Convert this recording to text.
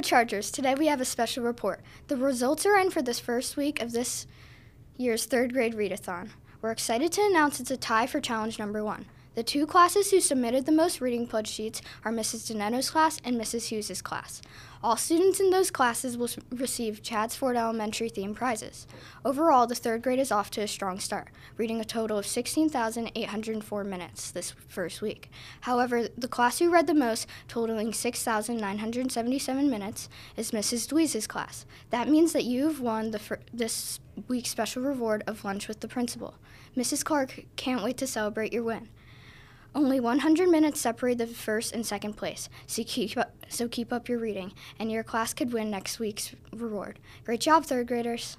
Chargers. Today we have a special report. The results are in for this first week of this year's third grade readathon. We're excited to announce it's a tie for challenge number one. The two classes who submitted the most reading pledge sheets are Mrs. Doneto's class and Mrs. Hughes's class. All students in those classes will receive Chadds Ford Elementary themed prizes. Overall, the third grade is off to a strong start, reading a total of 16,804 minutes this first week. However, the class who read the most, totaling 6,977 minutes, is Mrs. Dweeze's class. That means that you've won this week's special reward of lunch with the principal. Mrs. Clark can't wait to celebrate your win. Only 100 minutes separate the first and second place, so keep up, so keep up your reading, and your class could win next week's reward. Great job, third graders!